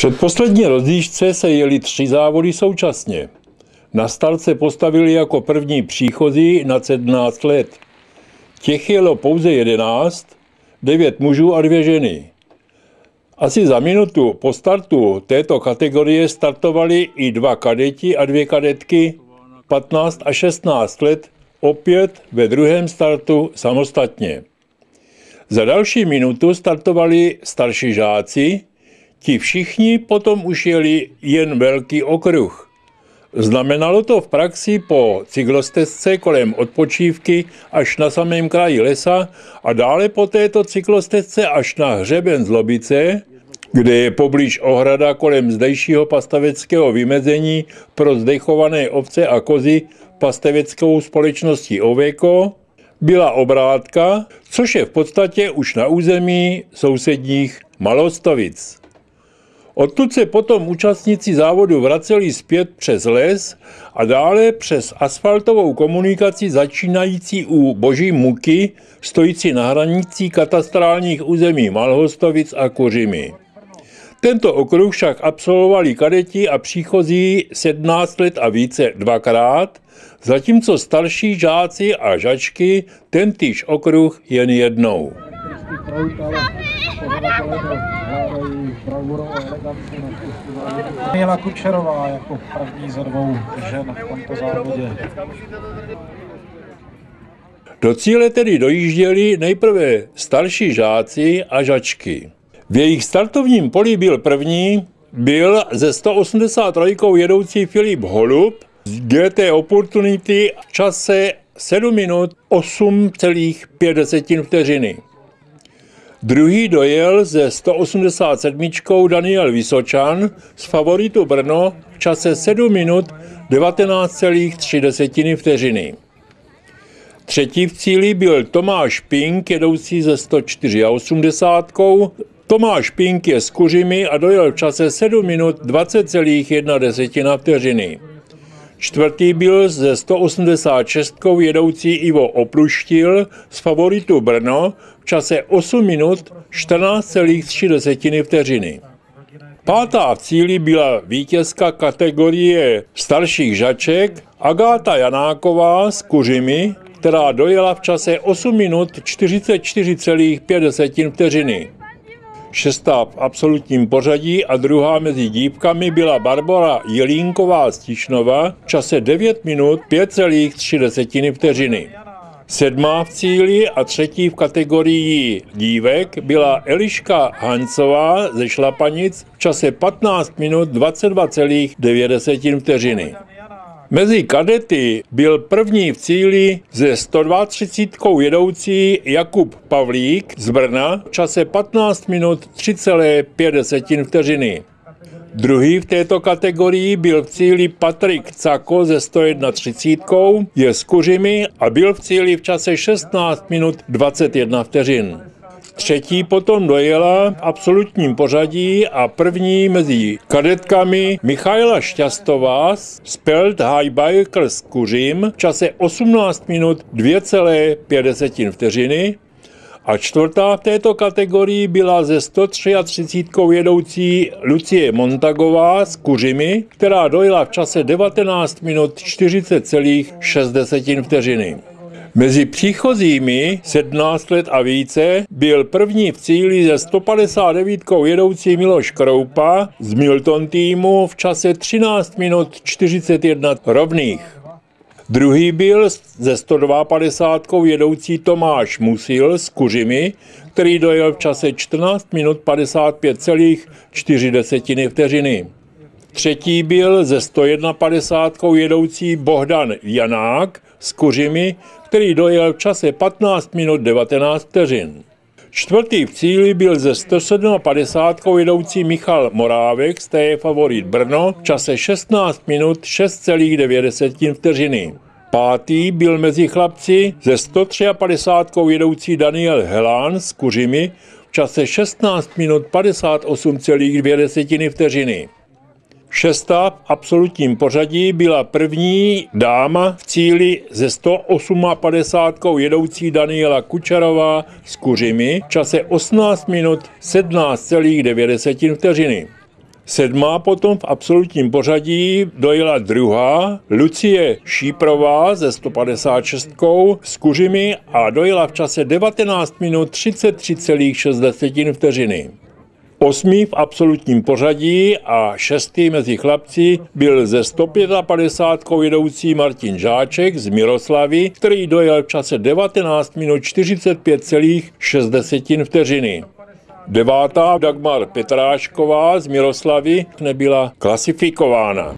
předposlední rozdížce se jeli tři závody současně. Na start postavili jako první příchozí na 17 let. Těch jelo pouze 11, 9 mužů a dvě ženy. Asi za minutu po startu této kategorie startovali i dva kadeti a dvě kadetky 15 a 16 let opět ve druhém startu samostatně. Za další minutu startovali starší žáci, ti všichni potom už jeli jen velký okruh. Znamenalo to v praxi po cyklostezce kolem odpočívky až na samém kraji lesa a dále po této cyklostezce až na hřeben Zlobice, kde je poblíž ohrada kolem zdejšího pastaveckého vymezení pro zdechované ovce a kozy pasteveckou společností Oveko, byla obrátka, což je v podstatě už na území sousedních Malostovic. Odtud se potom účastníci závodu vraceli zpět přes les a dále přes asfaltovou komunikaci začínající u Boží Muky, stojící na hranici katastrálních území Malhostovic a Kořimy. Tento okruh však absolvovali kadeti a příchozí 17 let a více dvakrát, zatímco starší žáci a žačky tentýž okruh jen jednou. Měla Kučerová jako první ze dvou žen v tomto závodě. Do cíle tedy dojížděli nejprve starší žáci a žačky. V jejich startovním poli byl první, byl ze 183 jedoucí Filip Holub z GT Opportunity v čase 7 minut 8,5 vteřiny. Druhý dojel ze 187 Daniel Vysočan z favoritu Brno v čase 7 minut 19,3 vteřiny. Třetí v cíli byl Tomáš Pink, jedoucí ze 184. Tomáš Pink je s kuřimi a dojel v čase 7 minut 20,1 vteřiny. Čtvrtý byl ze 186 jedoucí Ivo Opluštil z favoritu Brno v čase 8 minut 14,3 vteřiny. Pátá v cíli byla vítězka kategorie starších žaček Agáta Janáková s kuřimi, která dojela v čase 8 minut 44,5 vteřiny. Šestá v absolutním pořadí a druhá mezi dívkami byla Barbara Jelínková z Tišnova v čase 9 minut 5,3 vteřiny. Sedmá v cíli a třetí v kategorii dívek byla Eliška Hancová ze Šlapanic v čase 15 minut 22,9 vteřiny. Mezi kadety byl první v cíli ze 132 jedoucí Jakub Pavlík z Brna v čase 15 minut 3,5 vteřiny. Druhý v této kategorii byl v cíli Patrik Cako ze 131 je s kuřimi a byl v cíli v čase 16 minut 21 vteřin. Třetí potom dojela v absolutním pořadí a první mezi kadetkami Michaila Šťastová z Pelt High Bikers Kuřím v čase 18 minut 2,5 vteřiny a čtvrtá v této kategorii byla ze 133 jedoucí Lucie Montagová z Kuřimy, která dojela v čase 19 minut 40,6 vteřiny. Mezi příchozími 17 let a více byl první v cíli ze 159 jedoucí Miloš Kroupa z Milton týmu v čase 13 minut 41 rovných. Druhý byl ze 152 jedoucí Tomáš Musil z Kuřimy, který dojel v čase 14 minut 55,4 vteřiny. Třetí byl ze 151 jedoucí Bohdan Janák z Kuřimy, který dojel v čase 15 minut 19 vteřin. Čtvrtý v cíli byl ze 157 jedoucí Michal Morávek z té favorit Brno v čase 16 minut 6,9 vteřiny. Pátý byl mezi chlapci ze 153 jedoucí Daniel Helán z Kuřimy v čase 16 minut 58,2 vteřiny. Šestá v absolutním pořadí byla první dáma v cíli ze 158 jedoucí Daniela Kučarová z Kuřimy v čase 18 minut 17,9 vteřiny. Sedmá potom v absolutním pořadí dojela druhá Lucie Šíprová ze 156 s kuřimi a dojela v čase 19 minut 33,6 vteřiny. Osmý v absolutním pořadí a šestý mezi chlapci byl ze 155 jedoucí Martin Žáček z Miroslavy, který dojel v čase 19 minut 45,6 vteřiny. Devátá Dagmar Petrášková z Miroslavy nebyla klasifikována.